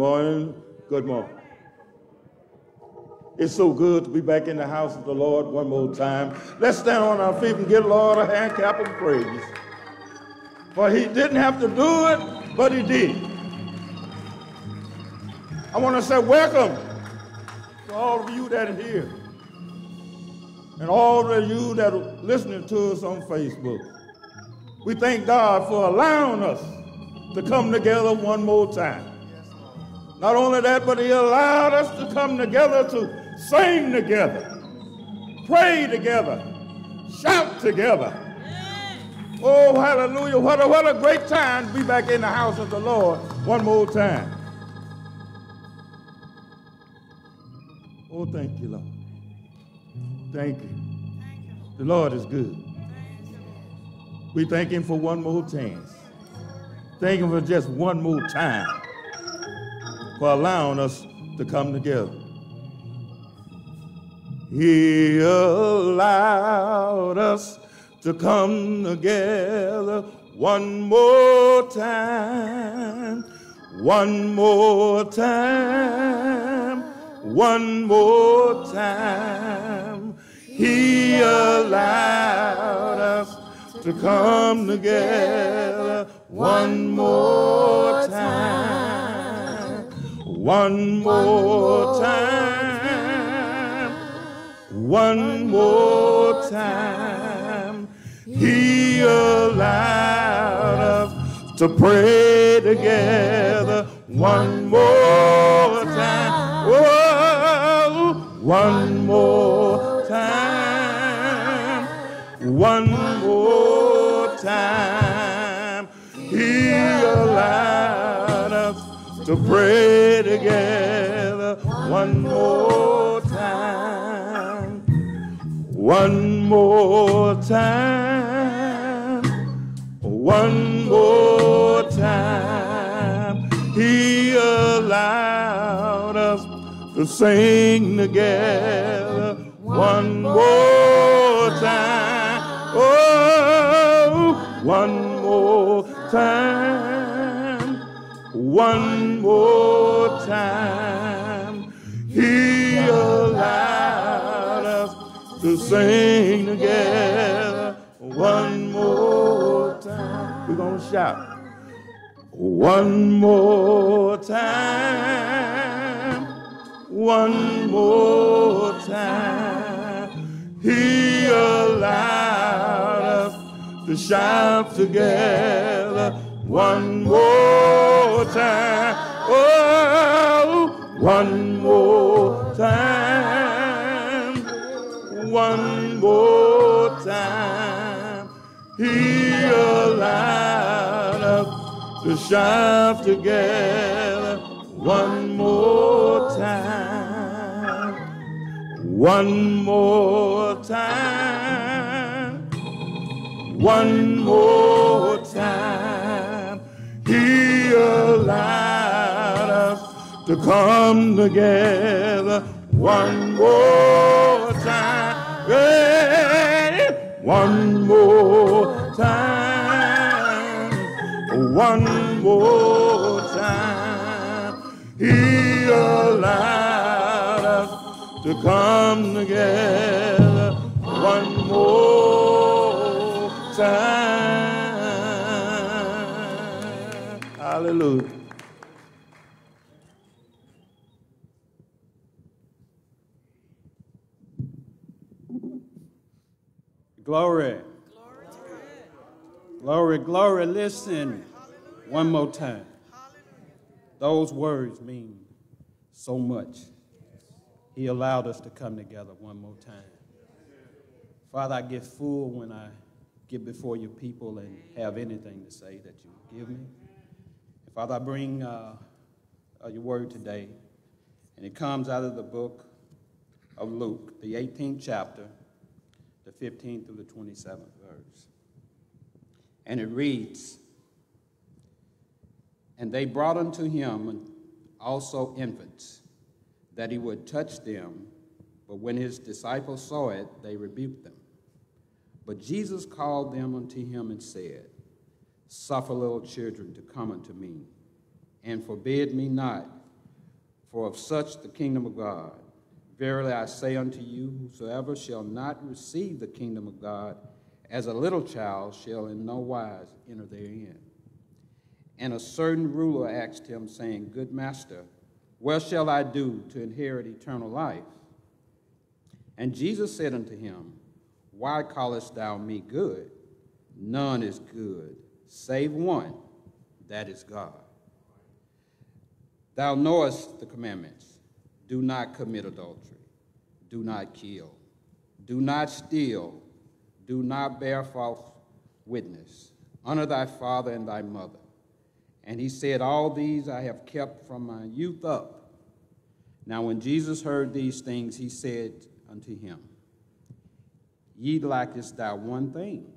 morning. Good morning. It's so good to be back in the house of the Lord one more time. Let's stand on our feet and give the Lord a hand clap of praise. For he didn't have to do it, but he did. I want to say welcome to all of you that are here and all of you that are listening to us on Facebook. We thank God for allowing us to come together one more time. Not only that, but He allowed us to come together to sing together, pray together, shout together. Oh, hallelujah. What a, what a great time to be back in the house of the Lord one more time. Oh, thank you, Lord. Thank you. The Lord is good. We thank Him for one more chance. Thank Him for just one more time for allowing us to come together. He allowed us to come together one more time, one more time, one more time. He allowed us to come together one more time, one more time, one more time. He allowed us to pray together. One more time. Oh, one more time, one more time. He allowed us to pray together one more time, one more time, one more time. He allowed us to sing together one more time. Oh, one more time, one more time. He allowed us to sing together one more time. We're going to shout. One more time, one more time. He allowed us to shout together one more time. One more time, one more time. He allowed us to shout together one more time, one more time, one more time. He allowed to come together one more time, yeah, one more time, one more time. He allowed us to come together one more time. Hallelujah. Glory. Glory, glory. Listen one more time. Those words mean so much. He allowed us to come together one more time. Father, I get full when I get before your people and have anything to say that you give me. Father, I bring uh, uh, your word today, and it comes out of the book of Luke, the 18th chapter, the 15th through the 27th verse. And it reads, And they brought unto him also infants, that he would touch them. But when his disciples saw it, they rebuked them. But Jesus called them unto him and said, Suffer little children to come unto me, and forbid me not, for of such the kingdom of God. Verily I say unto you, whosoever shall not receive the kingdom of God as a little child shall in no wise enter therein. And a certain ruler asked him, saying, Good master, what shall I do to inherit eternal life? And Jesus said unto him, Why callest thou me good? None is good, save one, that is God. Thou knowest the commandments do not commit adultery, do not kill, do not steal, do not bear false witness, honor thy father and thy mother. And he said, All these I have kept from my youth up. Now, when Jesus heard these things, he said unto him, Ye lackest thou one thing.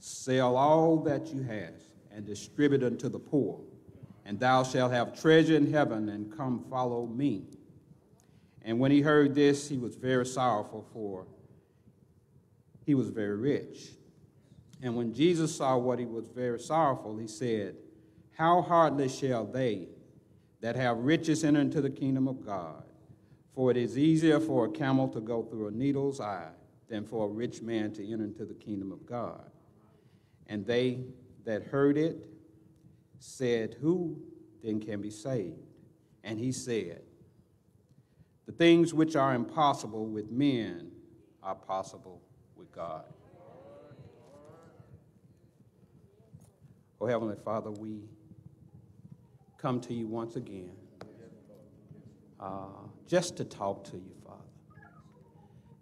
Sell all that you have and distribute unto the poor, and thou shalt have treasure in heaven, and come follow me. And when he heard this, he was very sorrowful, for he was very rich. And when Jesus saw what he was very sorrowful, he said, How hardly shall they that have riches enter into the kingdom of God? For it is easier for a camel to go through a needle's eye than for a rich man to enter into the kingdom of God. And they that heard it said, Who then can be saved? And he said, The things which are impossible with men are possible with God. Oh, Heavenly Father, we come to you once again uh, just to talk to you, Father.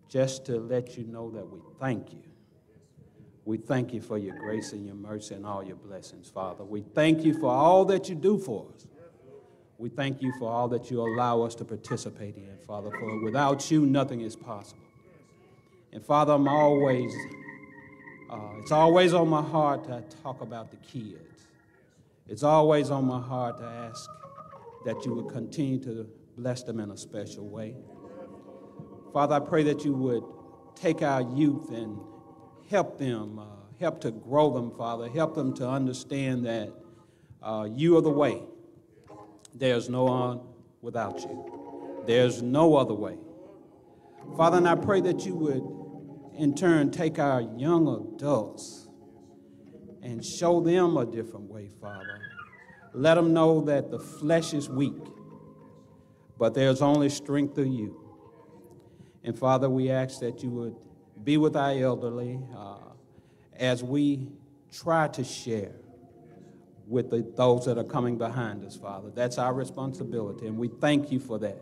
Just to let you know that we thank you. We thank you for your grace and your mercy and all your blessings, Father. We thank you for all that you do for us. We thank you for all that you allow us to participate in, Father. For without you, nothing is possible. And Father, I'm always, uh, it's always on my heart to talk about the kids. It's always on my heart to ask that you would continue to bless them in a special way. Father, I pray that you would take our youth and help them, uh, help to grow them, Father. Help them to understand that uh, you are the way. There's no one without you. There's no other way. Father, and I pray that you would, in turn, take our young adults and show them a different way, Father. Let them know that the flesh is weak, but there's only strength through you. And Father, we ask that you would be with our elderly uh, as we try to share with the, those that are coming behind us, Father. That's our responsibility, and we thank you for that.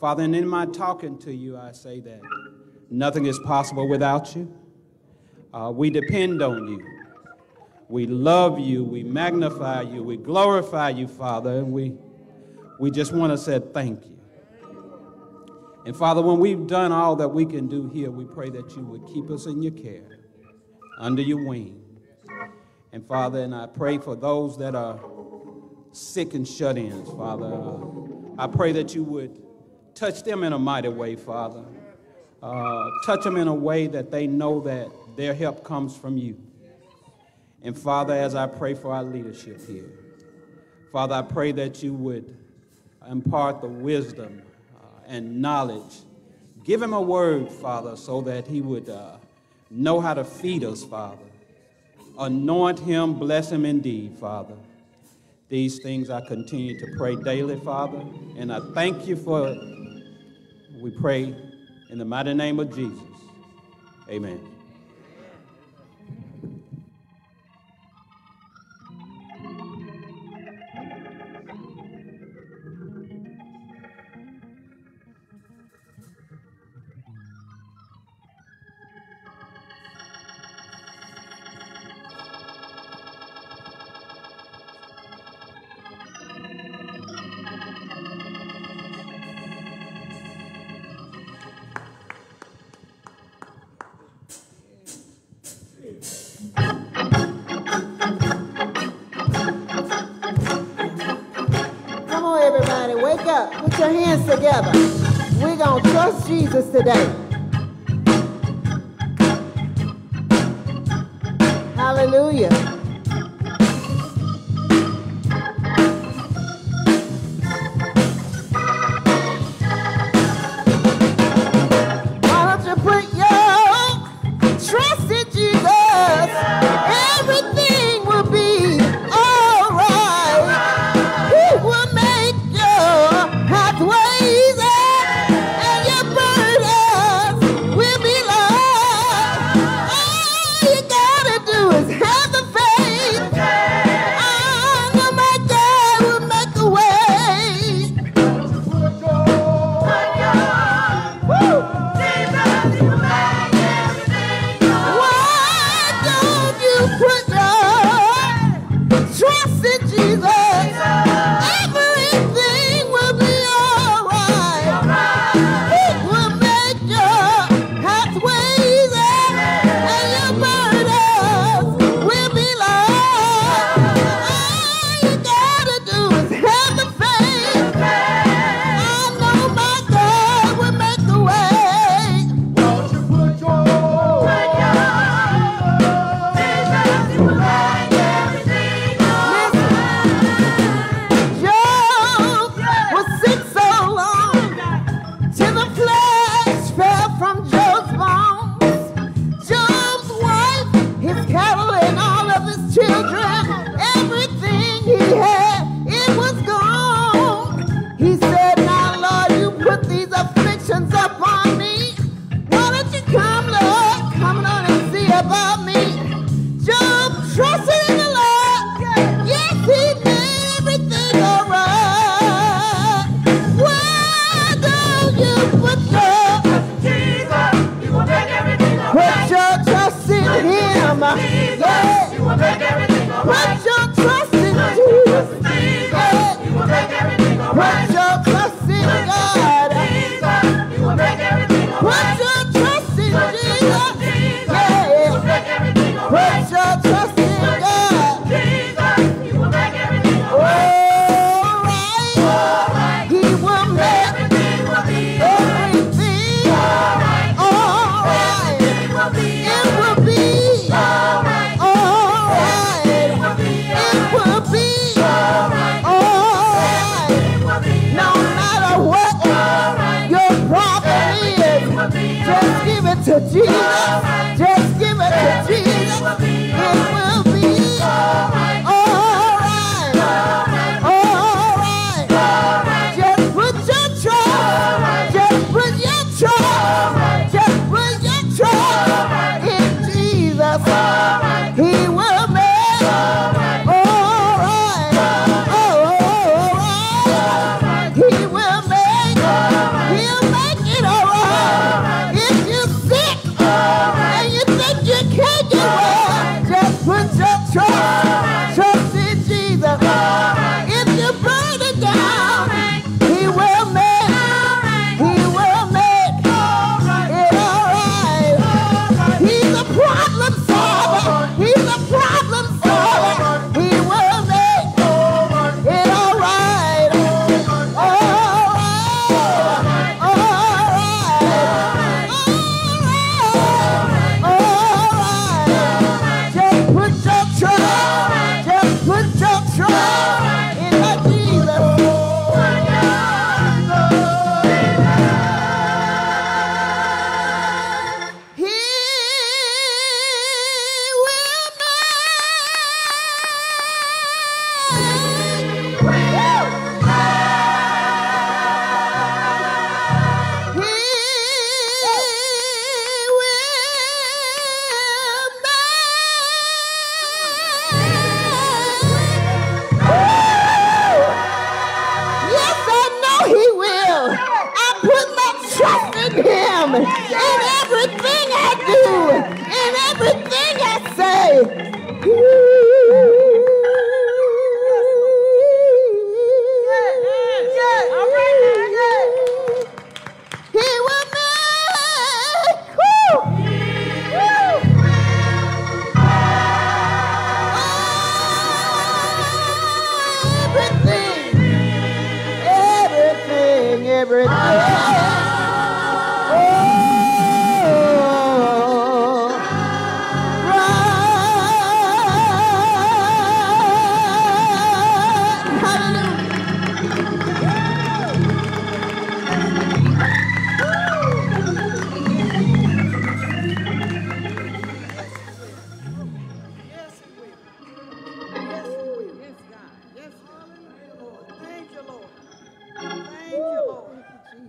Father, and in my talking to you, I say that nothing is possible without you. Uh, we depend on you. We love you. We magnify you. We glorify you, Father. And we, we just want to say thank you. And Father, when we've done all that we can do here, we pray that you would keep us in your care, under your wing. And Father, and I pray for those that are sick and shut ins, Father. I pray that you would touch them in a mighty way, Father. Uh, touch them in a way that they know that their help comes from you. And Father, as I pray for our leadership here, Father, I pray that you would impart the wisdom and knowledge. Give him a word, Father, so that he would uh, know how to feed us, Father. Anoint him, bless him indeed, Father. These things I continue to pray daily, Father, and I thank you for it. We pray in the mighty name of Jesus. Amen.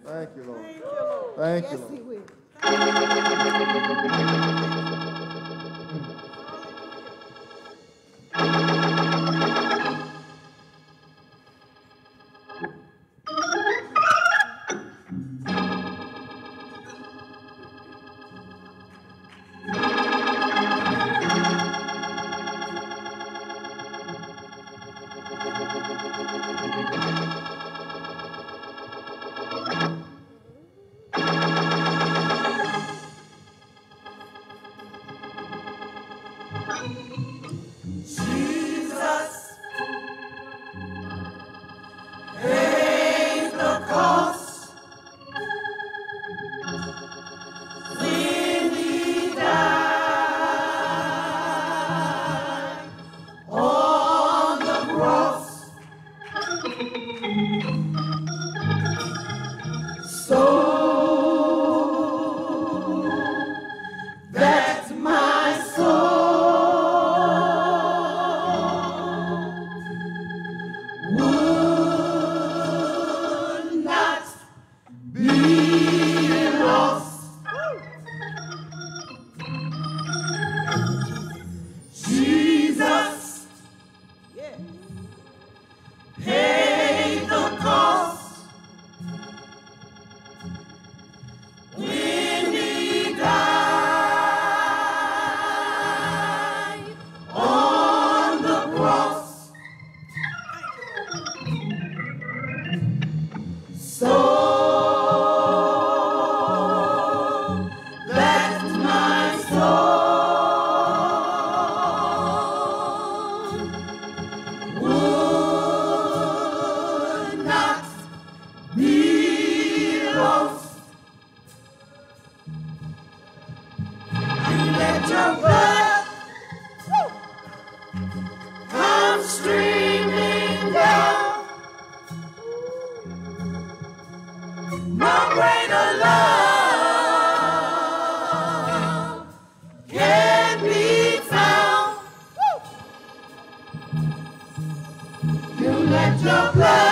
Thank you, Lord. Thank you, Lord. Thank yes, you, Lord. He will. Your blood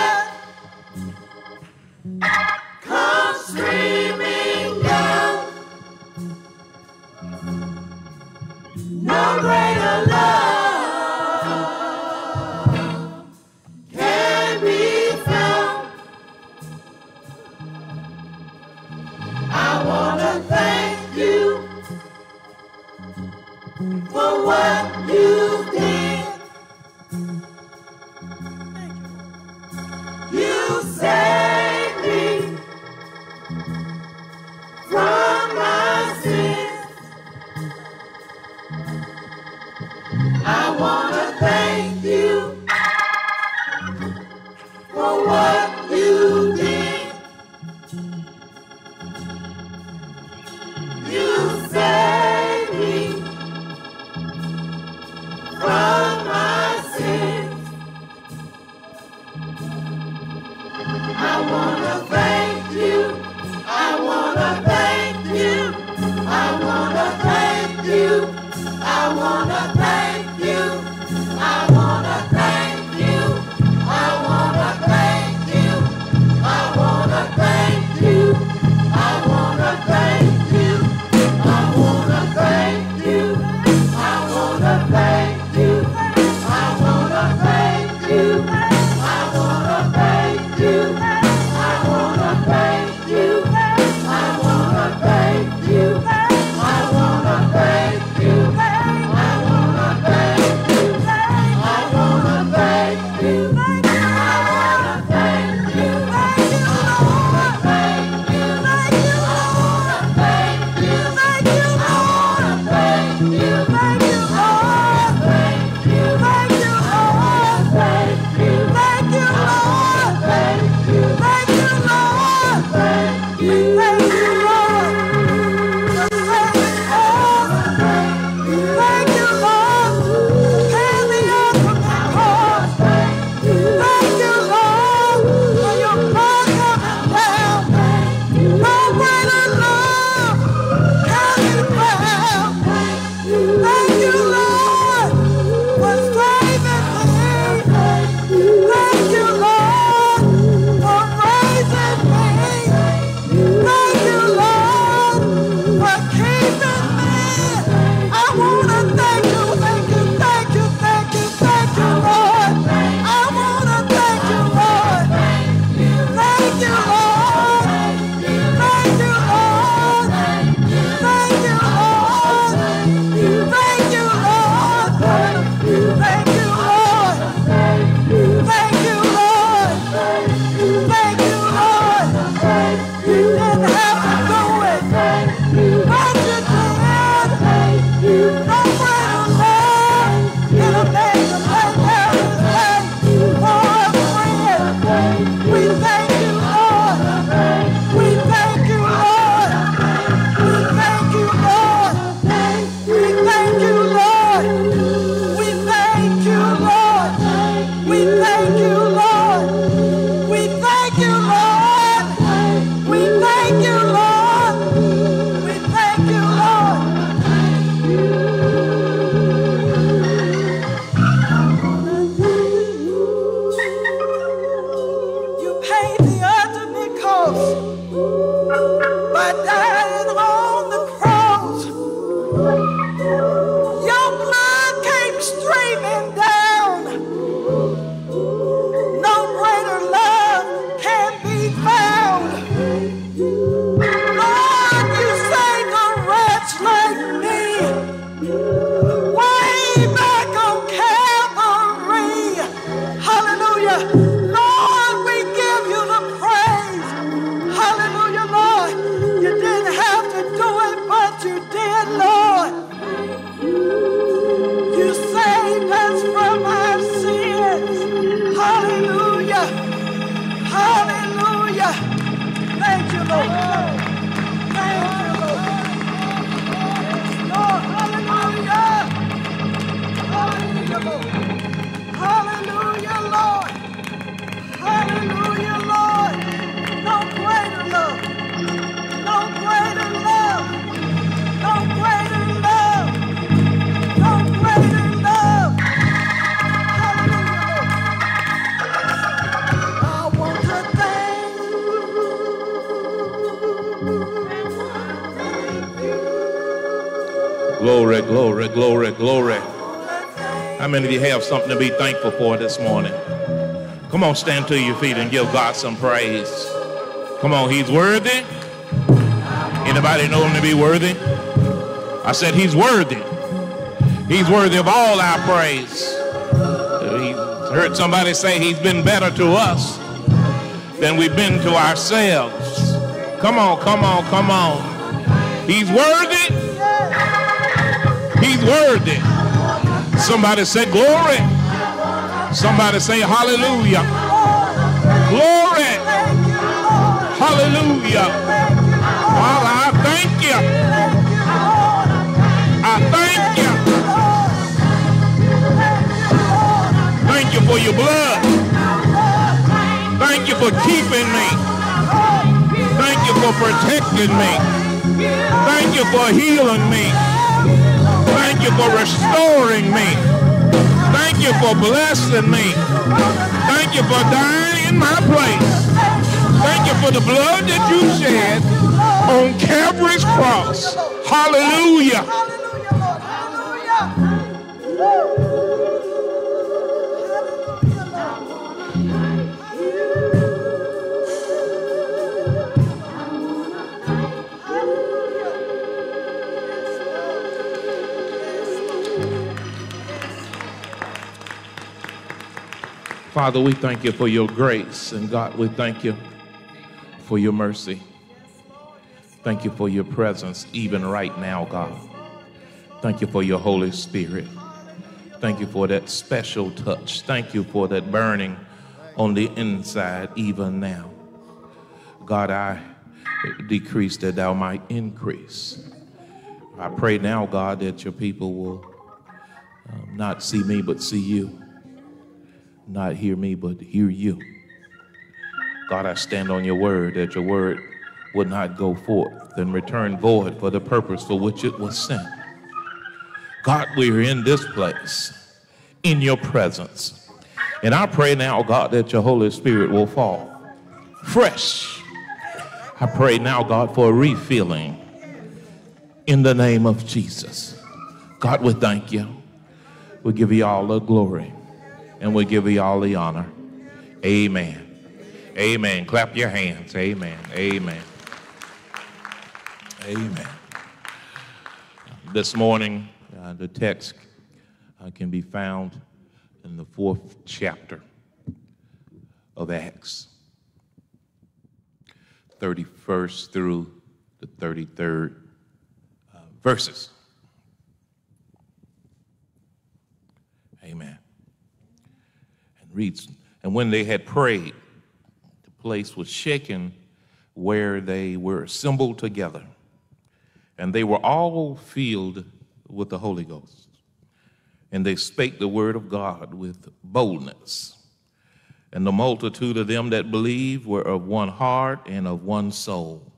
How many of you have something to be thankful for this morning? Come on, stand to your feet and give God some praise. Come on, he's worthy. Anybody know him to be worthy? I said he's worthy. He's worthy of all our praise. He heard somebody say he's been better to us than we've been to ourselves. Come on, come on, come on. He's worthy. Worthy. Somebody say glory. Somebody say hallelujah. Glory. Hallelujah. Father, I thank you. I thank you. Thank you for your blood. Thank you for keeping me. Thank you for protecting me. Thank you for healing me. You for restoring me. Thank you for blessing me. Thank you for dying in my place. Thank you for the blood that you shed on Calvary's cross. Hallelujah. Father, we thank you for your grace. And God, we thank you for your mercy. Thank you for your presence, even right now, God. Thank you for your Holy Spirit. Thank you for that special touch. Thank you for that burning on the inside, even now. God, I decrease that thou might increase. I pray now, God, that your people will um, not see me, but see you. Not hear me, but hear you. God, I stand on your word that your word would not go forth and return void for the purpose for which it was sent. God, we're in this place, in your presence. And I pray now, God, that your Holy Spirit will fall fresh. I pray now, God, for a refilling in the name of Jesus. God, we thank you. We give you all the glory and we give you all the honor. Amen. Amen. Clap your hands. Amen. Amen. Amen. This morning, uh, the text uh, can be found in the fourth chapter of Acts, 31st through the 33rd uh, verses. Amen. And reads, and when they had prayed, the place was shaken where they were assembled together. And they were all filled with the Holy Ghost. And they spake the word of God with boldness. And the multitude of them that believed were of one heart and of one soul.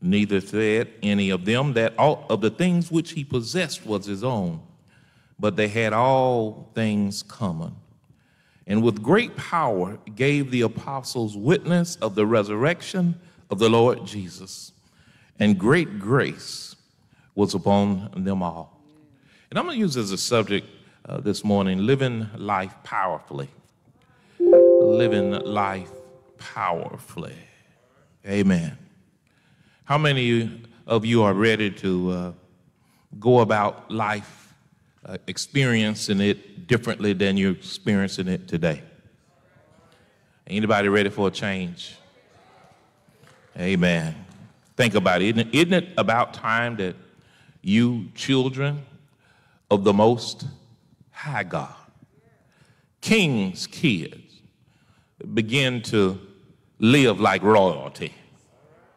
Neither said any of them that all of the things which he possessed was his own, but they had all things common. And with great power gave the apostles witness of the resurrection of the Lord Jesus. And great grace was upon them all. And I'm going to use as a subject uh, this morning living life powerfully. Living life powerfully. Amen. How many of you are ready to uh, go about life uh, experiencing it differently than you're experiencing it today? Anybody ready for a change? Amen. Think about it. Isn't, it. isn't it about time that you, children of the Most High God, King's kids, begin to live like royalty?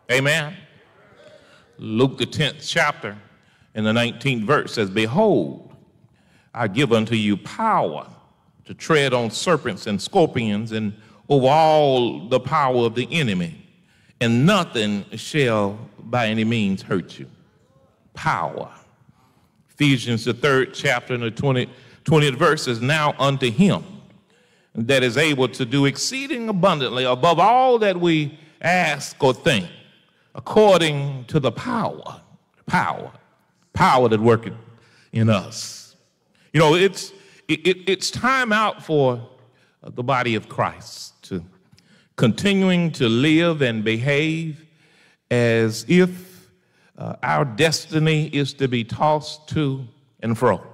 Amen. Luke, the 10th chapter, in the 19th verse says, Behold, I give unto you power to tread on serpents and scorpions and over all the power of the enemy and nothing shall by any means hurt you. Power. Ephesians, the third chapter, and the 20, 20th verse is now unto him that is able to do exceeding abundantly above all that we ask or think, according to the power, power, power that worketh in us. You know, it's it, it, it's time out for the body of Christ to continuing to live and behave as if uh, our destiny is to be tossed to and fro.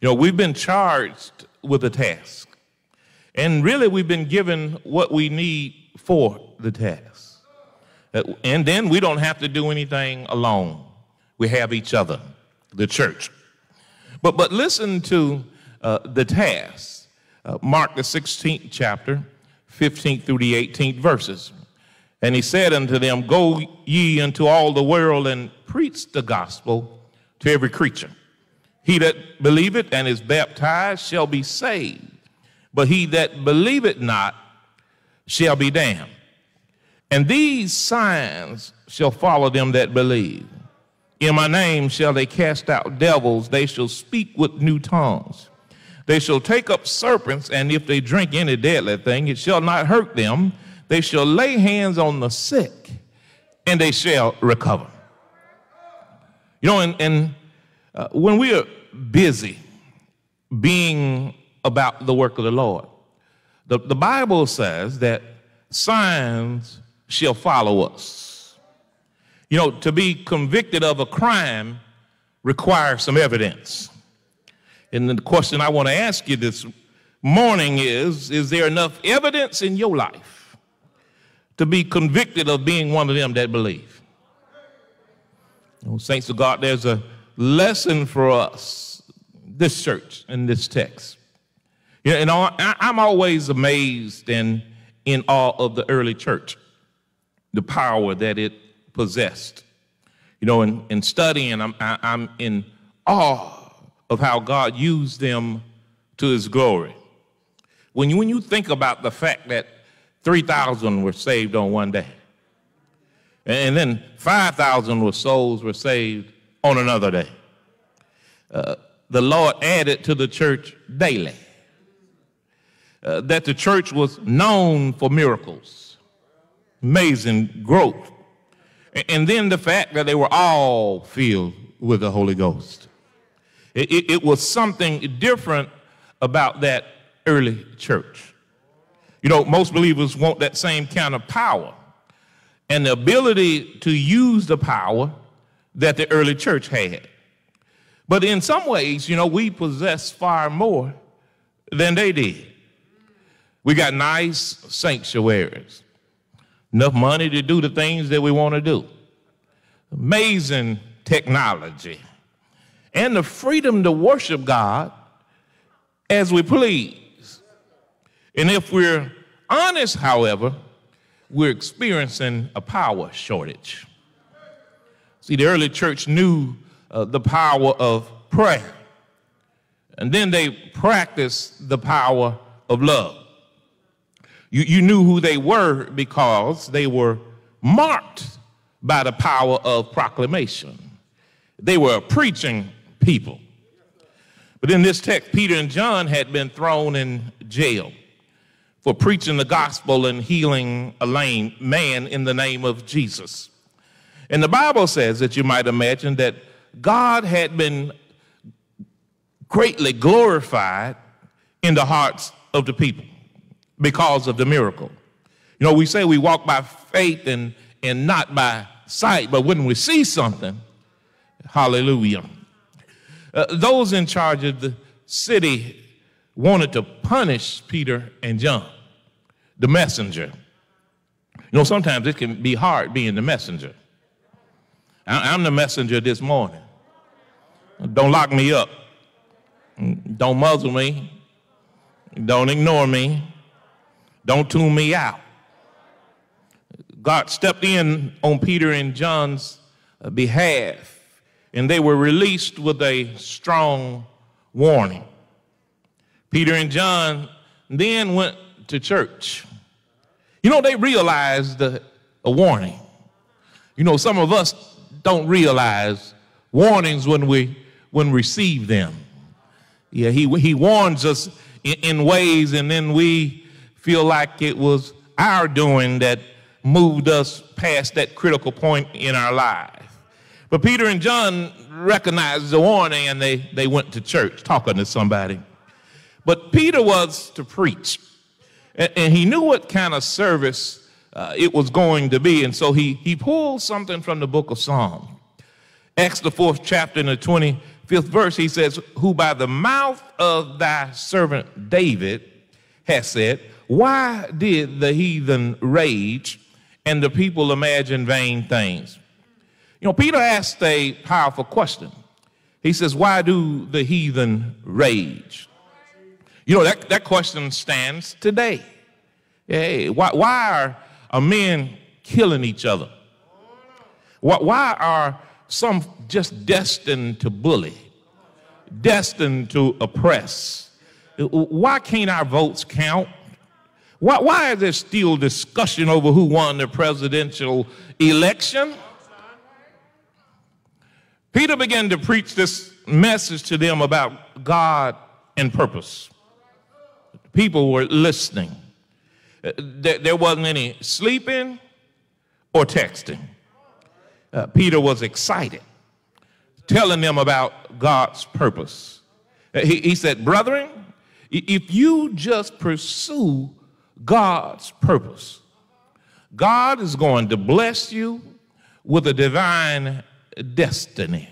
You know, we've been charged with a task, and really we've been given what we need for the task. Uh, and then we don't have to do anything alone. We have each other, the church. But, but listen to uh, the task. Uh, Mark, the 16th chapter, 15th through the 18th verses. And he said unto them, Go ye into all the world and preach the gospel to every creature. He that believeth and is baptized shall be saved, but he that believeth not shall be damned. And these signs shall follow them that believe. In my name shall they cast out devils, they shall speak with new tongues. They shall take up serpents, and if they drink any deadly thing, it shall not hurt them. They shall lay hands on the sick, and they shall recover. You know, and, and uh, when we are busy being about the work of the Lord, the, the Bible says that signs shall follow us. You know, to be convicted of a crime requires some evidence. And the question I want to ask you this morning is Is there enough evidence in your life to be convicted of being one of them that believe? Know, Saints of God, there's a lesson for us, this church, in this text. You know, and I'm always amazed and in awe of the early church, the power that it possessed. You know, in, in studying, I'm, I, I'm in awe of how God used them to his glory. When you, when you think about the fact that 3,000 were saved on one day, and then 5,000 souls were saved on another day, uh, the Lord added to the church daily. Uh, that the church was known for miracles, amazing growth, and then the fact that they were all filled with the Holy Ghost. It, it, it, was something different about that early church. You know, most believers want that same kind of power and the ability to use the power that the early church had. But in some ways, you know, we possess far more than they did. We got nice sanctuaries, enough money to do the things that we want to do, amazing technology, and the freedom to worship God as we please. And if we're honest, however, we're experiencing a power shortage. See, the early church knew uh, the power of prayer, and then they practiced the power of love. You, you knew who they were because they were marked by the power of proclamation. They were preaching people. But in this text, Peter and John had been thrown in jail for preaching the gospel and healing a lame man in the name of Jesus. And the Bible says that you might imagine that God had been greatly glorified in the hearts of the people because of the miracle. You know, we say we walk by faith and, and not by sight, but when we see something, hallelujah. Uh, those in charge of the city wanted to punish Peter and John, the messenger. You know, sometimes it can be hard being the messenger. I, I'm the messenger this morning. Don't lock me up. Don't muzzle me. Don't ignore me. Don't tune me out. God stepped in on Peter and John's uh, behalf, and they were released with a strong warning. Peter and John then went to church. You know, they realized a, a warning. You know, some of us don't realize warnings when we when receive them. Yeah, he, he warns us in, in ways, and then we feel like it was our doing that moved us past that critical point in our life. But Peter and John recognized the warning and they, they went to church talking to somebody. But Peter was to preach, and, and he knew what kind of service uh, it was going to be. And so he, he pulled something from the book of Psalms. Acts, the fourth chapter, in the 25th verse, he says, Who by the mouth of thy servant David has said, Why did the heathen rage and the people imagine vain things? You know, Peter asked a powerful question. He says, Why do the heathen rage? You know, that, that question stands today. Hey, why, why are, men killing each other? Why, why are some just destined to bully, destined to oppress? Why can't our votes count? Why, why is there still discussion over who won the presidential election? Peter began to preach this message to them about God and purpose. People were listening. There wasn't any sleeping or texting. Uh, Peter was excited, telling them about God's purpose. Uh, he, he said, Brethren, if you just pursue God's purpose, God is going to bless you with a divine destiny.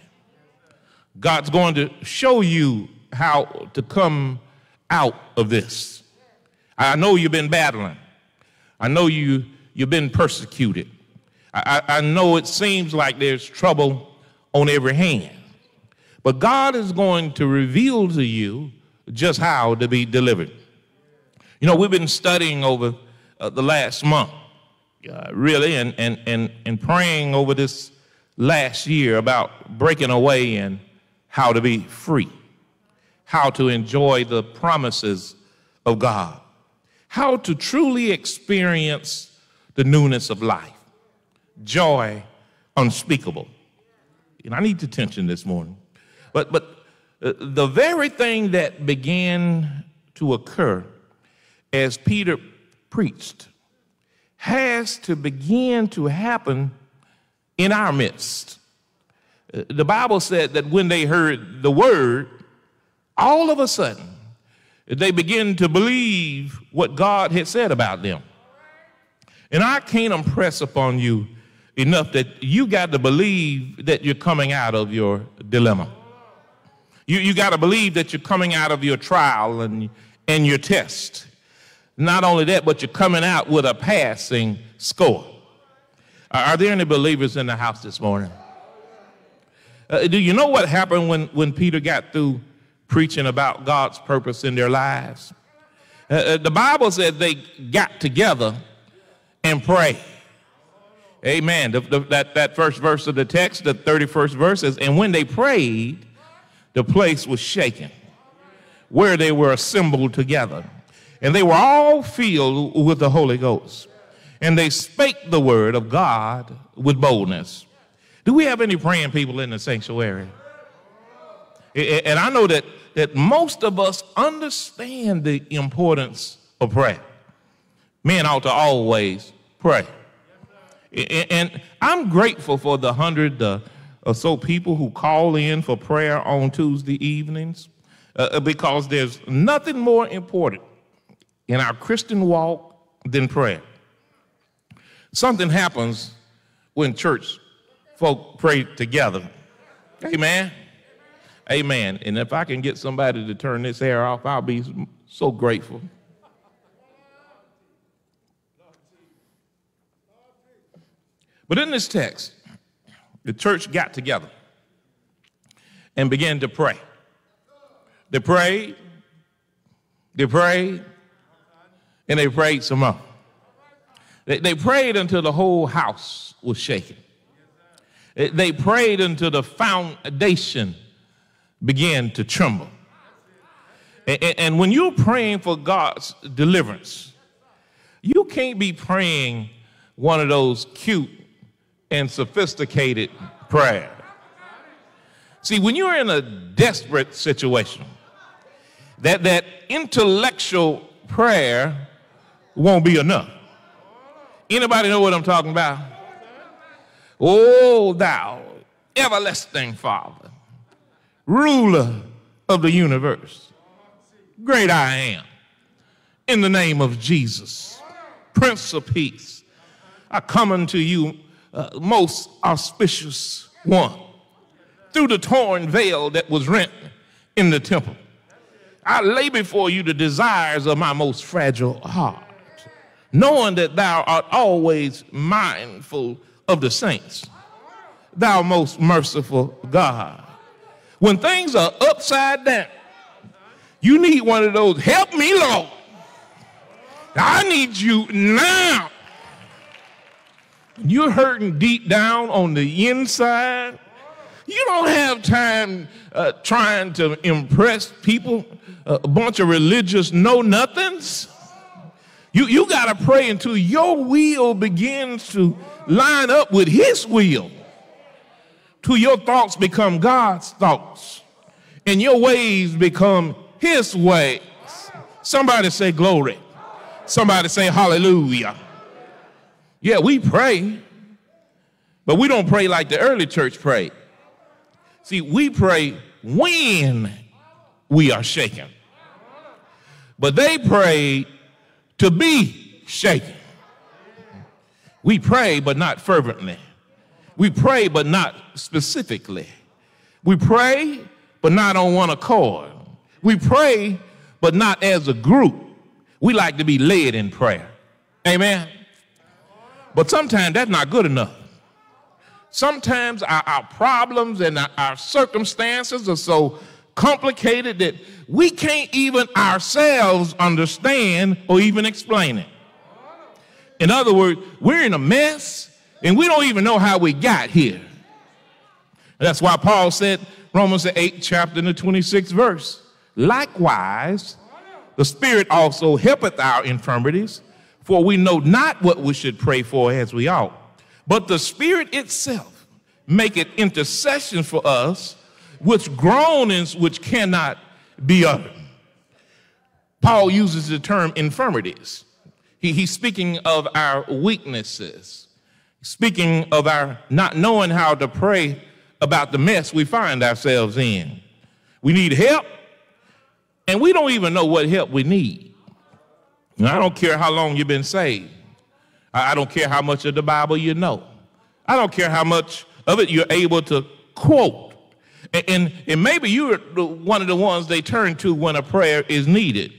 God's going to show you how to come out of this. I know you've been battling. I know you, you've been persecuted. I, I know it seems like there's trouble on every hand. But God is going to reveal to you just how to be delivered. You know, we've been studying over uh, the last month, uh, really, and, and, and, and praying over this last year about breaking away and how to be free, how to enjoy the promises of God, how to truly experience the newness of life, joy unspeakable. And I need attention this morning. But, but uh, the very thing that began to occur as Peter preached has to begin to happen in our midst. Uh, the Bible said that when they heard the word, all of a sudden, they begin to believe what God had said about them. And I can't impress upon you enough that you got to believe that you're coming out of your dilemma. You, you got to believe that you're coming out of your trial and, and your test. Not only that, but you're coming out with a passing score. Are there any believers in the house this morning? Uh, do you know what happened when, when Peter got through preaching about God's purpose in their lives? Uh, uh, the Bible said they got together and prayed. Amen. The, the, that, that first verse of the text, the 31st verse says, And when they prayed, the place was shaken where they were assembled together. And they were all filled with the Holy Ghost. And they spake the word of God with boldness. Do we have any praying people in the sanctuary? And I know that, that most of us understand the importance of prayer. Men ought to always pray. And I'm grateful for the hundred or so people who call in for prayer on Tuesday evenings uh, because there's nothing more important in our Christian walk than prayer. Something happens when church folk pray together. Amen. Amen. And if I can get somebody to turn this hair off, I'll be so grateful. But in this text, the church got together and began to pray. They prayed, they prayed, and they prayed some more. They, they prayed until the whole house was shaken. They prayed until the foundation began to tremble. And, and when you're praying for God's deliverance, you can't be praying one of those cute and sophisticated prayer. See, when you're in a desperate situation, that, that intellectual prayer won't be enough. Anybody know what I'm talking about? Oh, thou everlasting Father, ruler of the universe, great I am, in the name of Jesus, Prince of Peace, I come unto you, uh, most auspicious one, through the torn veil that was rent in the temple. I lay before you the desires of my most fragile heart, knowing that thou art always mindful of the saints, thou most merciful God. When things are upside down, you need one of those, help me, Lord. I need you now. You're hurting deep down on the inside. You don't have time uh, trying to impress people, a bunch of religious know nothings. You, you got to pray until your will begins to line up with His will, till your thoughts become God's thoughts, and your ways become His ways. Somebody say glory. Somebody say hallelujah. Yeah, we pray, but we don't pray like the early church prayed. See, we pray when we are shaken. But they pray to be shaken. We pray, but not fervently. We pray, but not specifically. We pray, but not on one accord. We pray, but not as a group. We like to be led in prayer. Amen. But sometimes that's not good enough. Sometimes our, our problems and our, our circumstances are so complicated that we can't even ourselves understand or even explain it. In other words, we're in a mess and we don't even know how we got here. That's why Paul said, Romans the 8th chapter and the 26th verse, likewise, the Spirit also helpeth our infirmities, for we know not what we should pray for as we ought. But the Spirit itself maketh intercession for us, which groanings which cannot be uttered. Paul uses the term infirmities. He, he's speaking of our weaknesses, speaking of our not knowing how to pray about the mess we find ourselves in. We need help, and we don't even know what help we need. And I don't care how long you've been saved. I don't care how much of the Bible you know. I don't care how much of it you're able to quote. And, and, maybe you're one of the ones they turn to when a prayer is needed.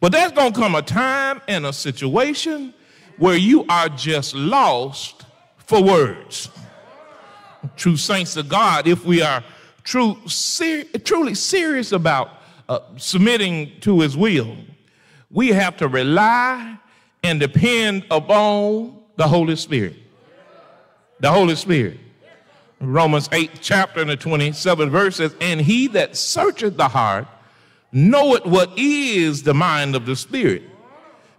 But there's going to come a time and a situation where you are just lost for words. True saints of God, if we are true, ser- truly serious about uh, submitting to his will, we have to rely and depend upon the Holy Spirit. The Holy Spirit. Romans 8, chapter and the 27th verse says, And he that searcheth the heart knoweth what is the mind of the Spirit,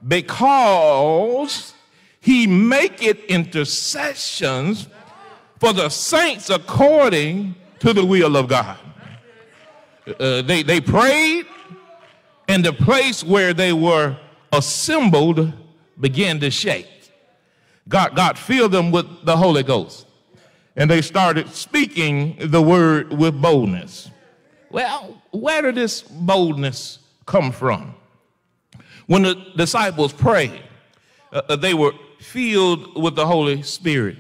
because he maketh intercessions for the saints according to the will of God. Uh, they, they prayed, and the place where they were assembled began to shake. God, God filled them with the Holy Ghost. And they started speaking the word with boldness. Well, where did this boldness come from? When the disciples prayed, uh, they were filled with the Holy Spirit,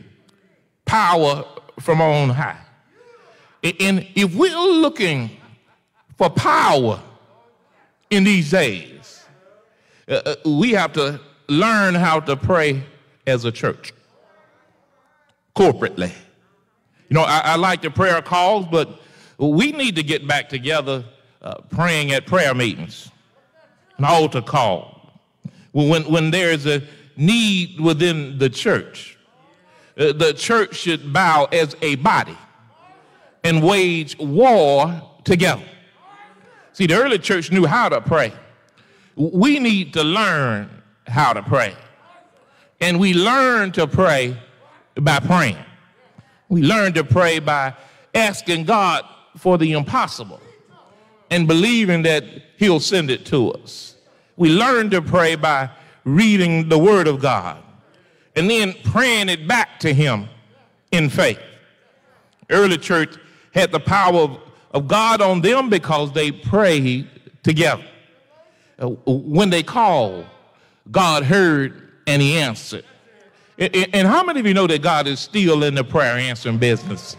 power from on high. And if we're looking for power in these days, uh, we have to learn how to pray as a church corporately. You know, I, I like the prayer calls, but we need to get back together uh, praying at prayer meetings, an altar call. When, when there's a need within the church, uh, the church should bow as a body and wage war together. See, the early church knew how to pray. We need to learn how to pray. And we learn to pray by praying. We learn to pray by asking God for the impossible and believing that He'll send it to us. We learn to pray by reading the Word of God and then praying it back to Him in faith. Early church had the power of, of God on them because they prayed together. Uh, when they called, God heard and he answered. And, how many of you know that God is still in the prayer answering business?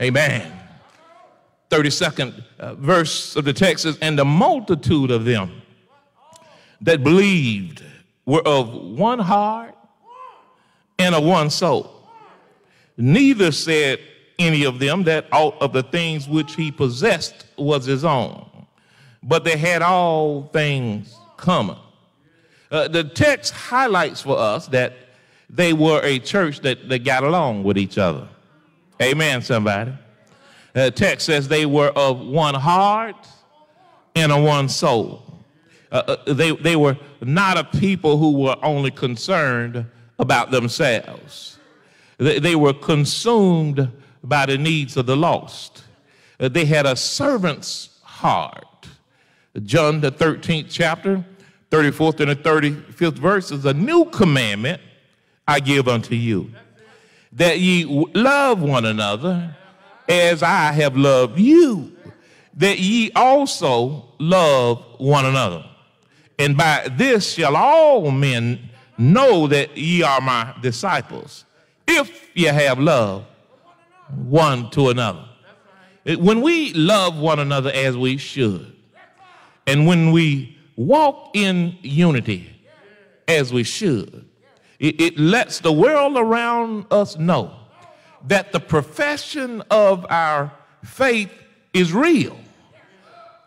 Amen. 32nd uh, verse of the text says, And the multitude of them that believed were of one heart and of one soul. Neither said any of them that aught of the things which he possessed was his own, but they had all things common. Uh, the text highlights for us that they were a church that, that got along with each other. Amen, somebody. The text says they were of one heart and of one soul. Uh, uh, they, they were not a people who were only concerned about themselves. They, they were consumed by the needs of the lost. Uh, they had a servant's heart. John, the 13th chapter, 34th and the 35th verse is a new commandment I give unto you that ye love one another as I have loved you, that ye also love one another. And by this shall all men know that ye are my disciples, if ye have love one to another. When we love one another as we should, and when we walk in unity as we should, it, it lets the world around us know that the profession of our faith is real.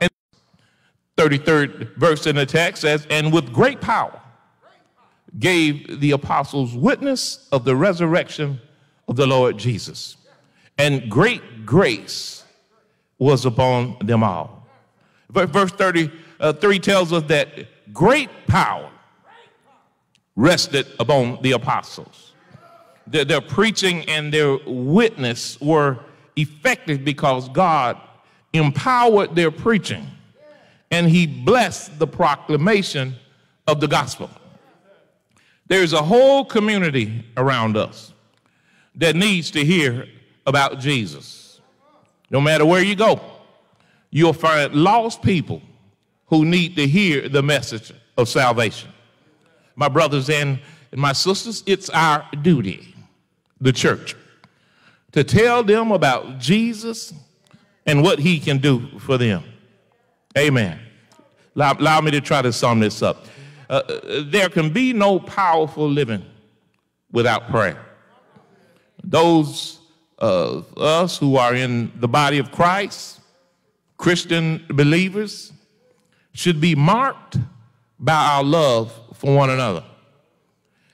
And 33rd verse in the text says, And with great power gave the apostles witness of the resurrection of the Lord Jesus. And great grace was upon them all. Verse Uh, 33 tells us that great power rested upon the apostles their, their preaching and their witness were effective because God empowered their preaching and he blessed the proclamation of the gospel. There's a whole community around us that needs to hear about Jesus. No matter where you go, you'll find lost people who need to hear the message of salvation. My brothers and my sisters, it's our duty the church to tell them about Jesus and what he can do for them. Amen. Allow, allow me to try to sum this up. Uh, there can be no powerful living without prayer. Those of us who are in the body of Christ, Christian believers, should be marked by our love for one another.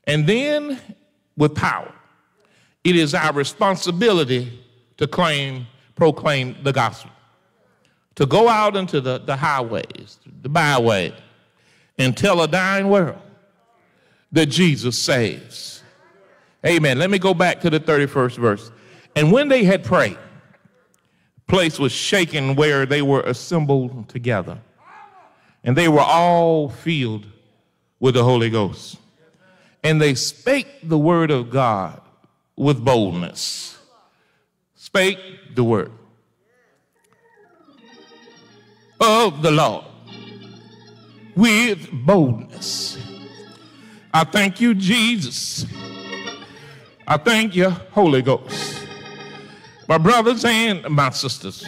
And then with power. It is our responsibility to claim, proclaim the gospel, to go out into the, the highways, the byway, and tell a dying world that Jesus saves. Amen. Let me go back to the 31st verse. And when they had prayed, the place was shaken where they were assembled together. And they were all filled with the Holy Ghost. And they spake the word of God with boldness. Spake the word of the Lord with boldness. I thank you, Jesus. I thank you, Holy Ghost. My brothers and my sisters,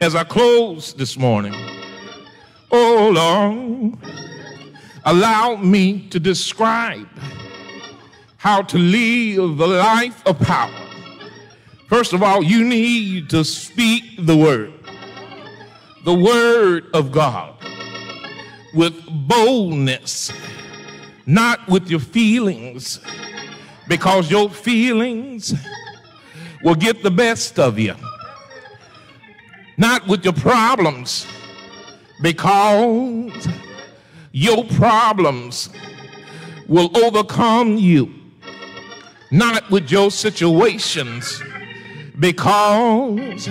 as I close this morning, oh Lord, allow me to describe how to live the life of power. First of all, you need to speak the word, the word of God, with boldness, not with your feelings, because your feelings will get the best of you, not with your problems, because your problems will overcome you. Not with your situations, because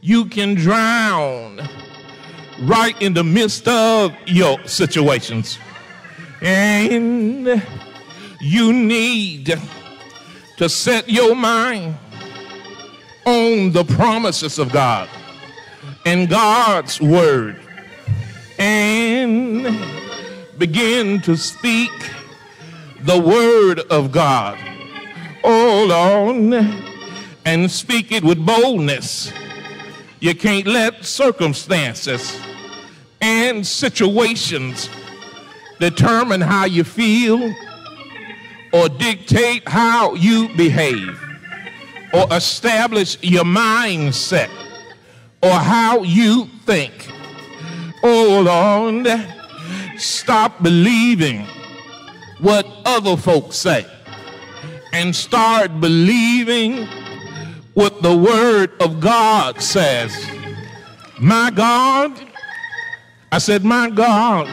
you can drown right in the midst of your situations. And you need to set your mind on the promises of God and God's word and begin to speak the word of God. Hold on and speak it with boldness. You can't let circumstances and situations determine how you feel or dictate how you behave or establish your mindset or how you think. Oh Lord, stop believing what other folks say and start believing what the word of God says. My God, I said, my God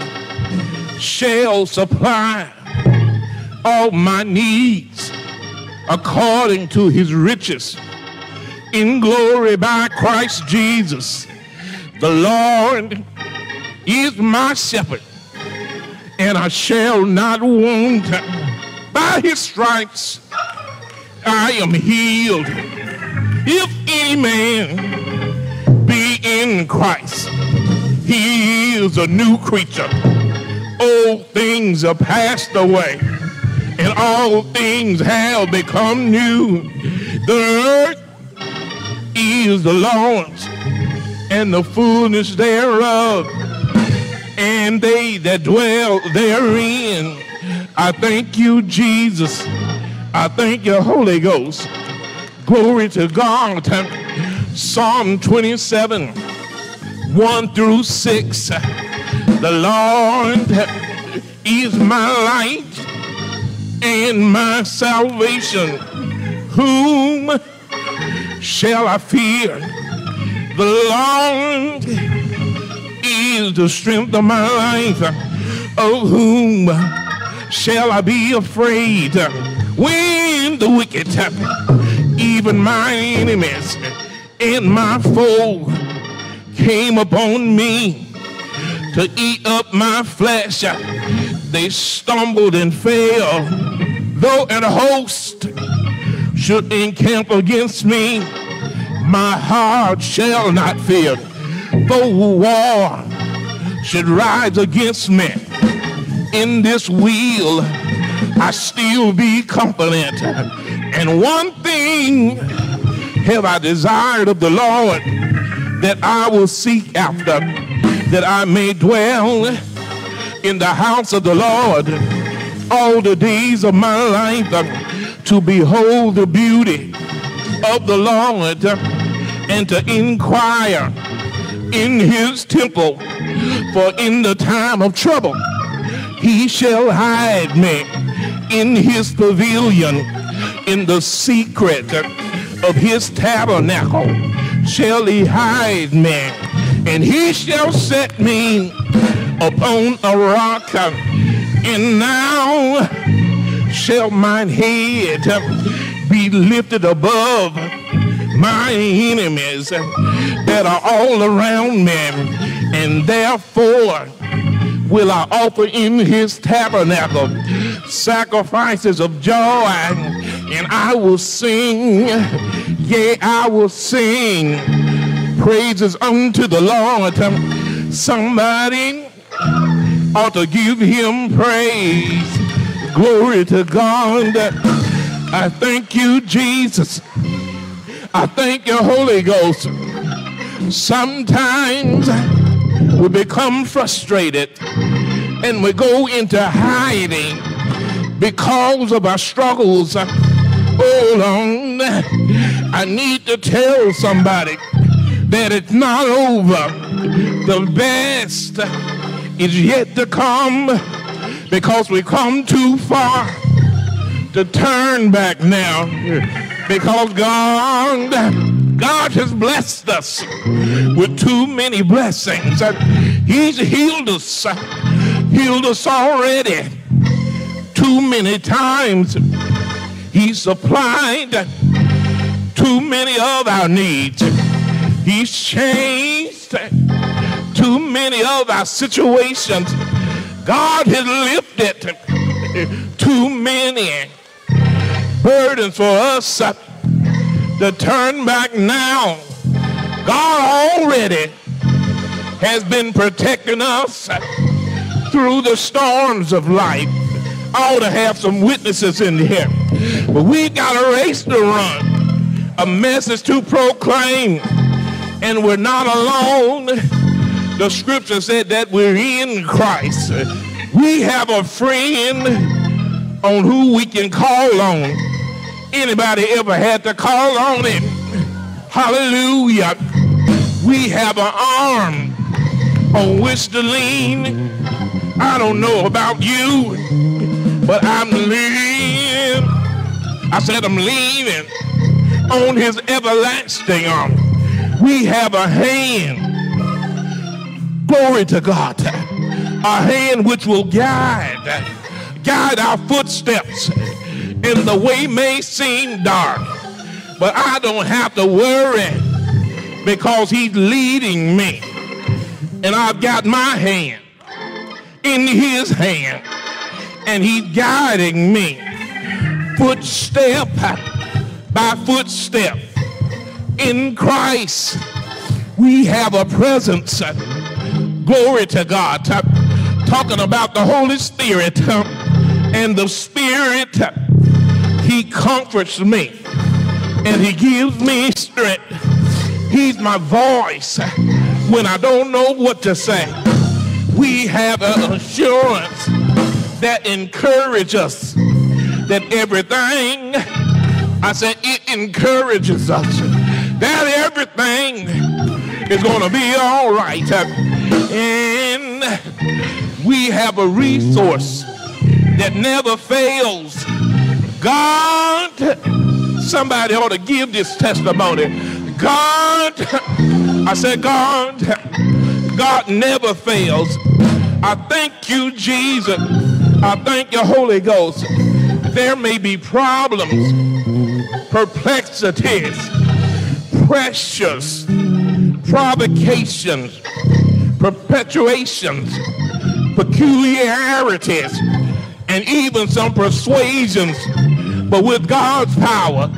shall supply all my needs according to his riches in glory by Christ Jesus. The Lord is my shepherd, and I shall not want. By his stripes I am healed. If any man be in Christ, he is a new creature. Old things are passed away, and all things have become new. The earth is the Lord's, and the fullness thereof, and they that dwell therein. I thank you, Jesus. I thank you, Holy Ghost. Glory to God. Psalm 27, 1 through 6. The Lord is my light and my salvation. Whom shall I fear? The Lord is the strength of my life. Of whom shall I be afraid? When the wicked, even my enemies and my foe, came upon me to eat up my flesh, they stumbled and fell. Though an host should encamp against me, my heart shall not fear. Though war should rise against me, in this wheel I still be confident. And one thing have I desired of the Lord that I will seek after, that I may dwell in the house of the Lord all the days of my life to behold the beauty of the Lord and to inquire in his temple. For in the time of trouble, he shall hide me in his pavilion, in the secret of his tabernacle shall he hide me, and he shall set me upon a rock. And now shall mine head be lifted above my enemies that are all around me, and therefore will I offer in his tabernacle sacrifices of joy, and I will sing, yea, I will sing praises unto the Lord. Somebody ought to give him praise. Glory to God. I thank you, Jesus. I thank you, Holy Ghost. Sometimes we become frustrated and we go into hiding because of our struggles. Hold on. I need to tell somebody that it's not over. The best is yet to come because we come too far to turn back now because God God has blessed us with too many blessings. He's healed us, healed us already too many times. He supplied too many of our needs. He's changed too many of our situations. God has lifted too many burdens for us uh, to turn back now. God already has been protecting us uh, through the storms of life. I ought to have some witnesses in here. But we got a race to run, a message to proclaim, and we're not alone. The scripture said that we're in Christ. We have a friend on who we can call on. Anybody ever had to call on him? Hallelujah. We have an arm on which to lean. I don't know about you, but I'm leaning. I said I'm leaning on his everlasting arm. We have a hand. Glory to God. A hand which will guide, guide our footsteps. And the way may seem dark, but I don't have to worry because he's leading me. And I've got my hand in his hand, and he's guiding me footstep by footstep. In Christ, we have a presence. Glory to God. Talking about the Holy Spirit and the Spirit, He comforts me and He gives me strength. He's my voice when I don't know what to say. We have an assurance that encourages us that everything, I said, it encourages us that everything is going to be all right. And we have a resource that never fails. God, somebody ought to give this testimony. God, I said, God, God never fails. I thank you, Jesus. I thank you, Holy Ghost. There may be problems, perplexities, pressures, provocations, perpetuations, peculiarities, and even some persuasions. But with God's power,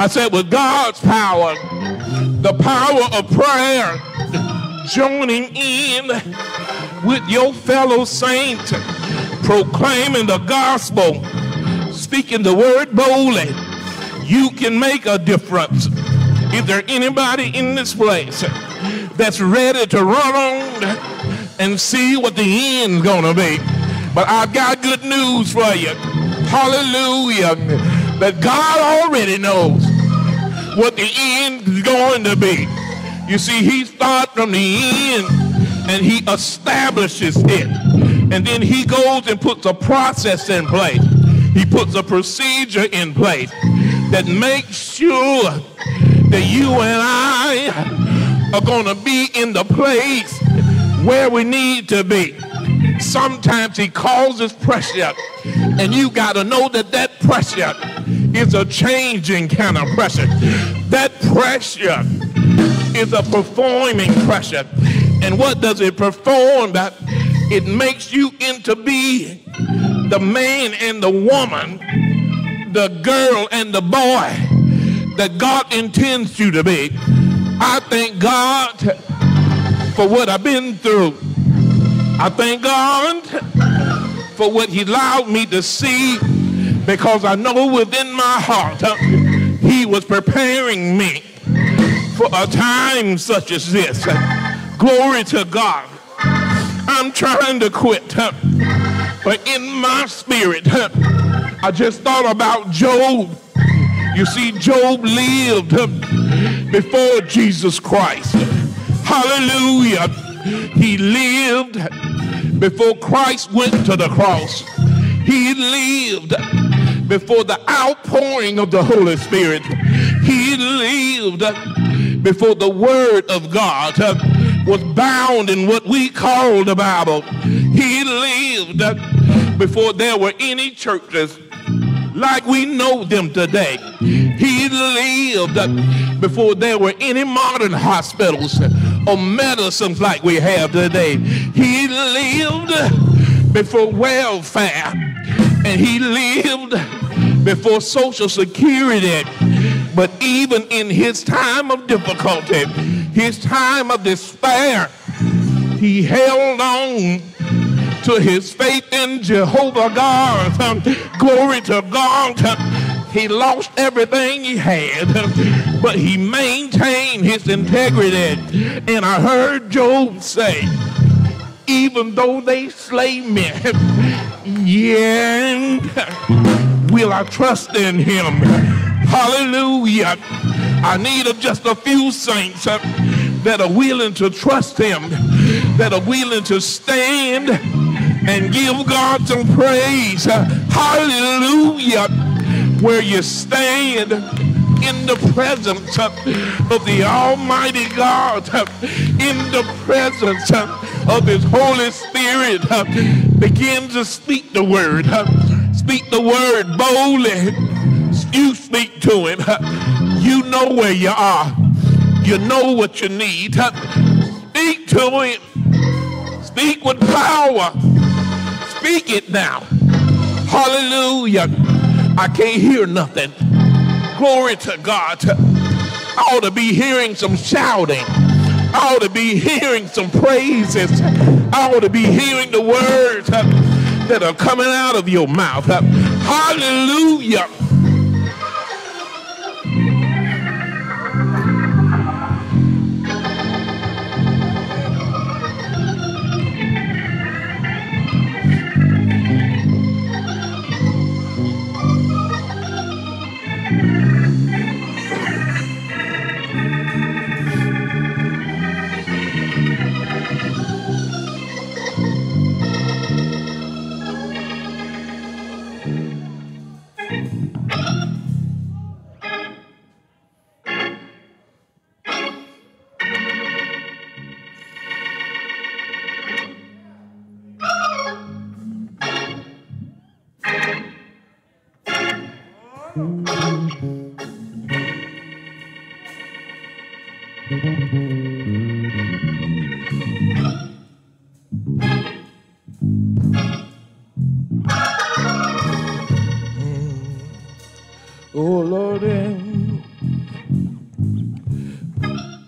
I said, with God's power, the power of prayer, joining in with your fellow saints, proclaiming the gospel, speaking the word boldly, you can make a difference. Is there anybody in this place that's ready to run on and see what the end's gonna be? But I've got good news for you. Hallelujah. That God already knows what the end is going to be. You see, he starts from the end and he establishes it. And then he goes and puts a process in place. He puts a procedure in place that makes sure that you and I are going to be in the place where we need to be. Sometimes he causes pressure, and you got to know that that pressure is a changing kind of pressure. That pressure is a performing pressure. And what does it perform? That it makes you into be the man and the woman, the girl and the boy that God intends you to be. I thank God for what I've been through. I thank God for what he allowed me to see because I know within my heart uh, he was preparing me for a time such as this. Glory to God. I'm trying to quit, uh, but in my spirit, uh, I just thought about Job. You see, Job lived uh, before Jesus Christ. Hallelujah. He lived before Christ went to the cross. He lived before the outpouring of the Holy Spirit. He lived before the Word of God was bound in what we call the Bible. He lived before there were any churches like we know them today. He lived before there were any modern hospitals or medicines like we have today. He lived before welfare and he lived before Social Security. But even in his time of difficulty, his time of despair, he held on to his faith in Jehovah God. Glory to God. He lost everything he had, but he maintained his integrity. And I heard Job say, even though they slay me, yet will I trust in him. Hallelujah. I need just a few saints uh, that are willing to trust him, that are willing to stand and give God some praise. Hallelujah. Where you stand in the presence of the Almighty God, in the presence of His Holy Spirit, begin to speak the word. Speak the word boldly. You speak to Him. You know where you are. You know what you need. Speak to Him. Speak with power. Speak it now. Hallelujah. I can't hear nothing. Glory to God. I ought to be hearing some shouting. I ought to be hearing some praises. I ought to be hearing the words that are coming out of your mouth. Hallelujah.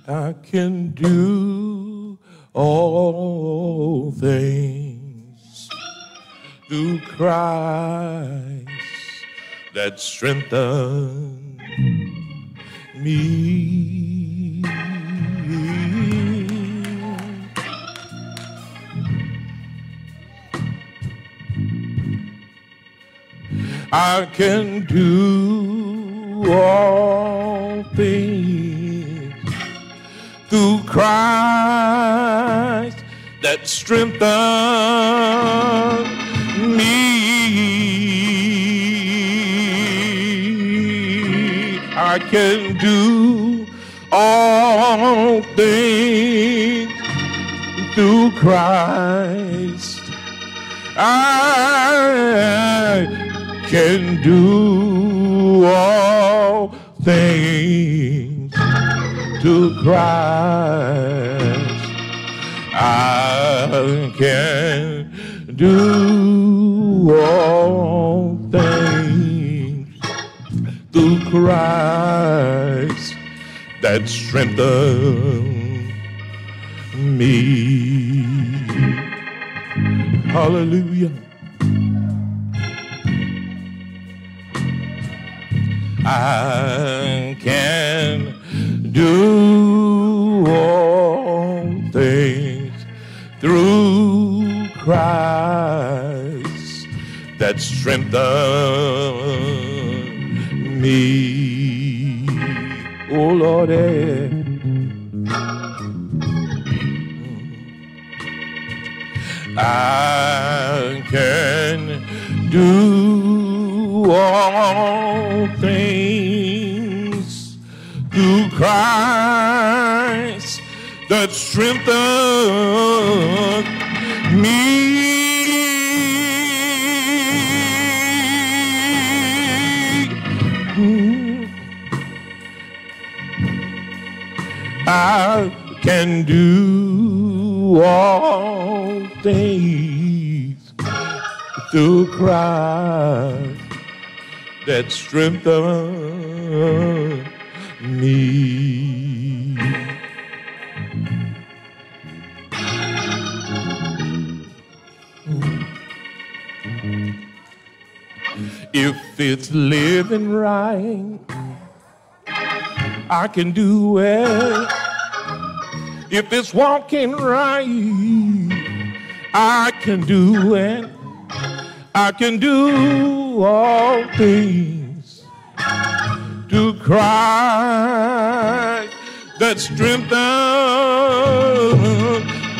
I can do all things through Christ that strengthens me. I can do all things through Christ that strengthens me. I can do all things through Christ. I can do all things to Christ. I can do all things through Christ that strengthens me. Hallelujah. I can do all things through Christ that strengthens me. Oh Lord, eh. I can do all things through Christ that strengthens me. I can do all things through Christ that strengthen me. If it's living right, I can do it. If it's walking right, I can do it. I can do all things Christ that strengthens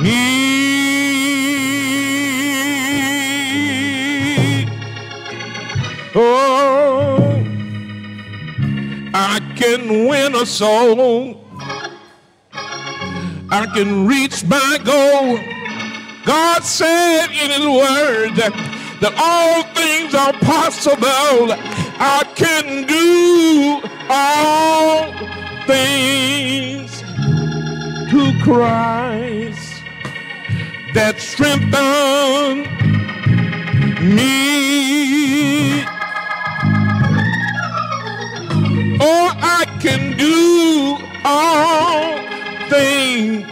me. Oh, I can win a soul. I can reach my goal. God said in His Word that, that all things are possible. I can do all things to Christ that strengthen me. Oh, I can do all things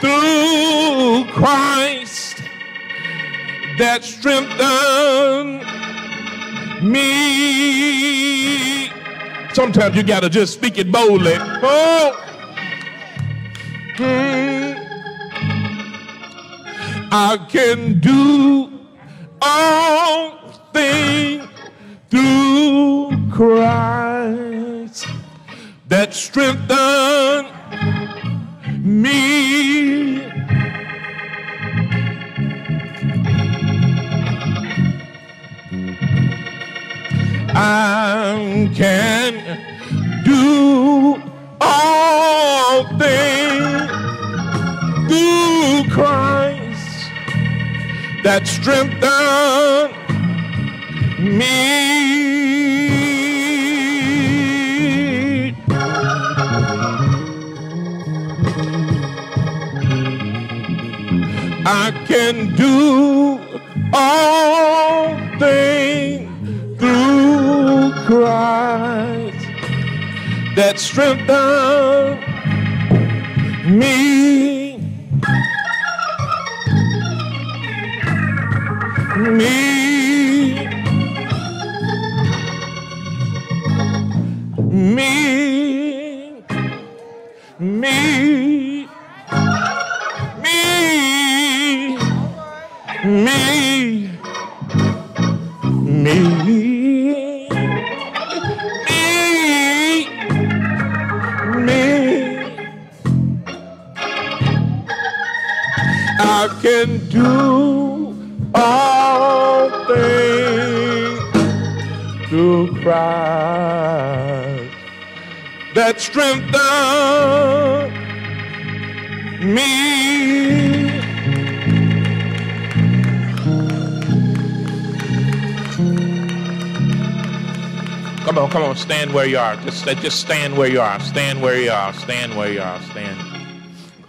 through Christ that strengthen me. Sometimes you gotta just speak it boldly. Oh, hmm. I can do all things through Christ that strengthen me. I can do all things through Christ that strengthen me. I can do all things through Christ that strengthens me. Where you are. Just, uh, just stand where you are. Stand where you are. Stand where you are. Stand.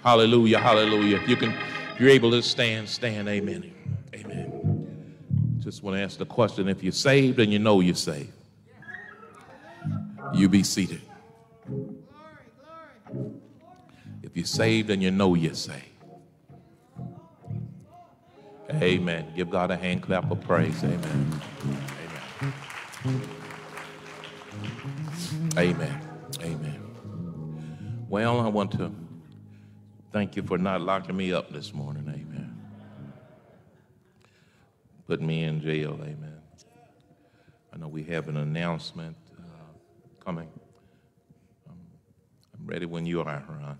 Hallelujah, hallelujah. If you can, if you're able to stand, stand. Amen. Amen. Just want to ask the question: If you're saved and you know you're saved, you be seated. If you're saved and you know you're saved. Amen. Give God a hand clap of praise. Amen. Amen. Amen. Amen. Well, I want to thank you for not locking me up this morning. Amen. Putting me in jail. Amen. I know we have an announcement uh, coming. Um, I'm ready when you are, Ron.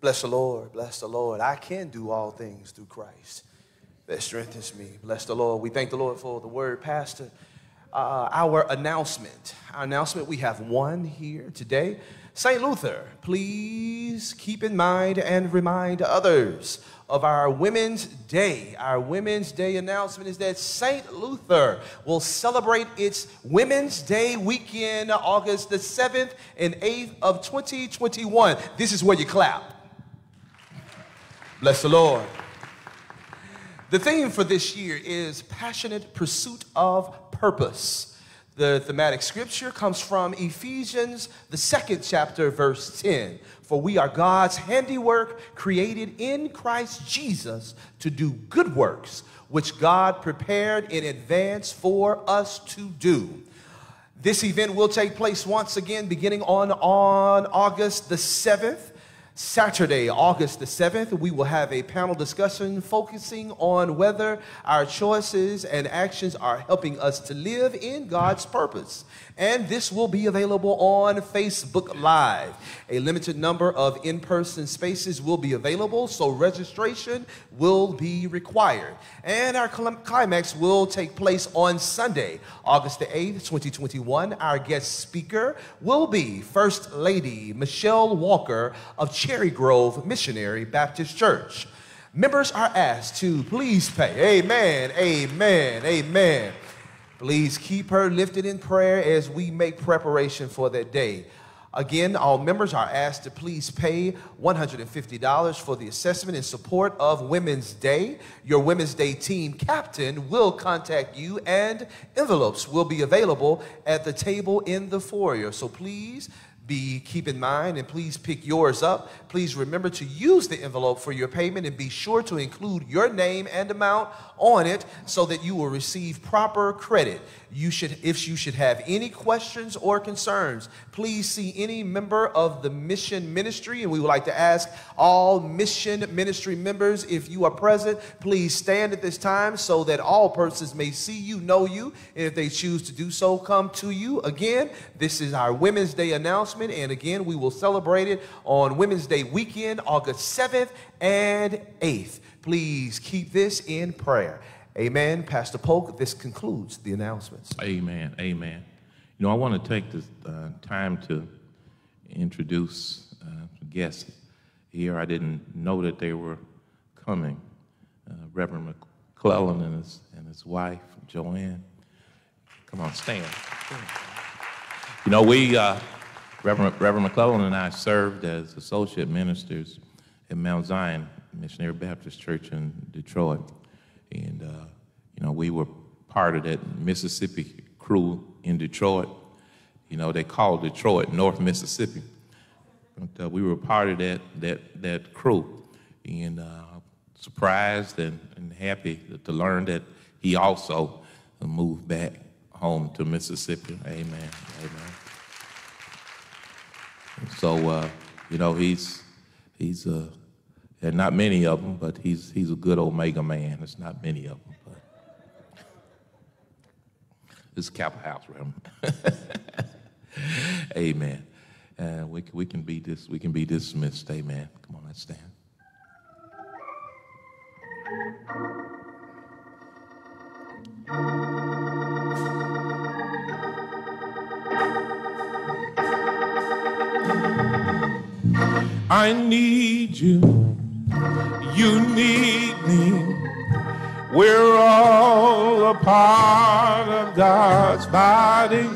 Bless the Lord, bless the Lord. I can do all things through Christ that strengthens me. Bless the Lord. We thank the Lord for the word, Pastor. Uh, our announcement. Our announcement we have one here today. St. Luther, please keep in mind and remind others of our Women's Day. Our Women's Day announcement is that St. Luther will celebrate its Women's Day weekend, August the 7th and 8th of 2021. This is where you clap. Bless the Lord. The theme for this year is passionate pursuit of purpose. The thematic scripture comes from Ephesians, the second chapter, verse 10. For we are God's handiwork, created in Christ Jesus to do good works, which God prepared in advance for us to do. This event will take place once again beginning on, on August the 7th. Saturday, August the 7th, we will have a panel discussion focusing on whether our choices and actions are helping us to live in God's purpose. And this will be available on Facebook Live. A limited number of in person spaces will be available, so registration will be required. And our climax will take place on Sunday, August the 8th, 2021. Our guest speaker will be First Lady Michelle Walker of Cherry Grove Missionary Baptist Church. Members are asked to please pay. Amen, amen, amen. Please keep her lifted in prayer as we make preparation for that day. Again, all members are asked to please pay $150 for the assessment in support of Women's Day. Your Women's Day team captain will contact you, and envelopes will be available at the table in the foyer. So please be keep in mind and please pick yours up. Please remember to use the envelope for your payment and be sure to include your name and amount on it so that you will receive proper credit. You should if you should have any questions or concerns, please see any member of the mission ministry and we would like to ask all mission ministry members if you are present, please stand at this time so that all persons may see you, know you, and if they choose to do so, come to you. Again, this is our Women's Day announcement and again, we will celebrate it on Women's Day weekend, August 7th and 8th. Please keep this in prayer. Amen. Pastor Polk, this concludes the announcements. Amen. Amen. You know, I want to take this uh, time to introduce uh, guests here. I didn't know that they were coming. Uh, Reverend McClellan and his, and his wife, Joanne. Come on, stand. You know, we, uh, Reverend, Reverend McClellan and I served as associate ministers at Mount Zion Missionary Baptist Church in Detroit. And, uh, you know, we were part of that Mississippi crew in Detroit. You know, they call Detroit North Mississippi. But uh, we were part of that, that, that crew. And uh, surprised and, and happy to learn that he also moved back home to Mississippi. Amen. Amen. So, uh, you know, he's, he's, uh, there are not many of them, but he's, he's a good Omega man. There's not many of them. This is Capitol House, remember? Amen. Uh, we, we, can be dis, we can be dismissed. Amen. Come on, let's stand. I need you you need me. We're all a part of God's body.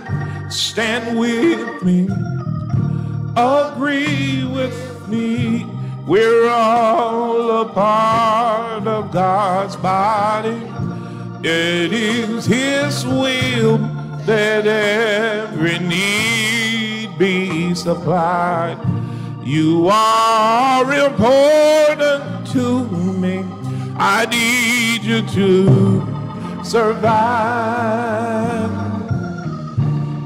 Stand with me, agree with me. We're all a part of God's body. It is His will that every need be supplied. You are important to me. I need you to survive.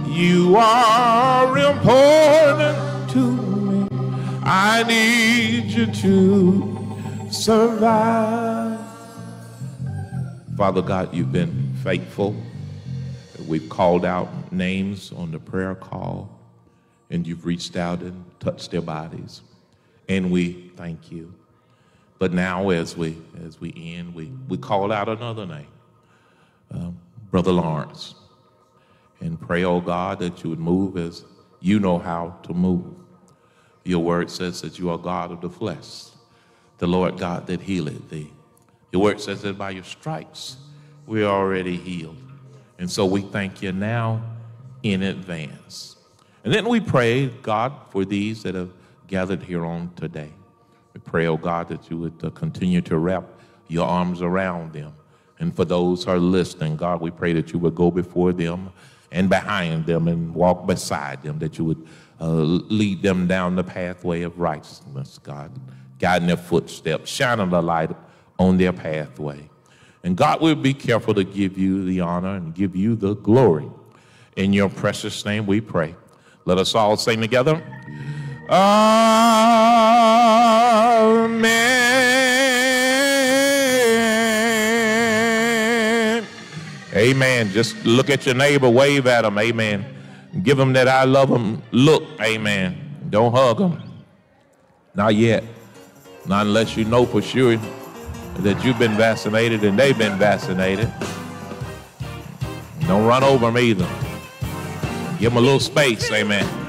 You are important to me. I need you to survive. Father God, you've been faithful. We've called out names on the prayer call, and you've reached out and touched their bodies. And we thank you. But now, as we as we end, we, we call out another name, um, Brother Lawrence, and pray, oh God, that you would move as you know how to move. Your word says that you are God of the flesh, the Lord God that healeth thee. Your word says that by your stripes we are already healed. And so we thank you now in advance. And then we pray, God, for these that have gathered here on today. We pray, oh God, that you would uh, continue to wrap your arms around them. And for those who are listening, God, we pray that you would go before them and behind them and walk beside them, that you would uh, lead them down the pathway of righteousness, God, guiding their footsteps, shining the light on their pathway. And God will be careful to give you the honor and give you the glory. In your precious name we pray. Let us all sing together. Amen. Amen. Just look at your neighbor, wave at him. Amen. Give him that I love him look. Amen. Don't hug them. Not yet. Not unless you know for sure that you've been vaccinated and they've been vaccinated. Don't run over them either. Give them a little space. Amen.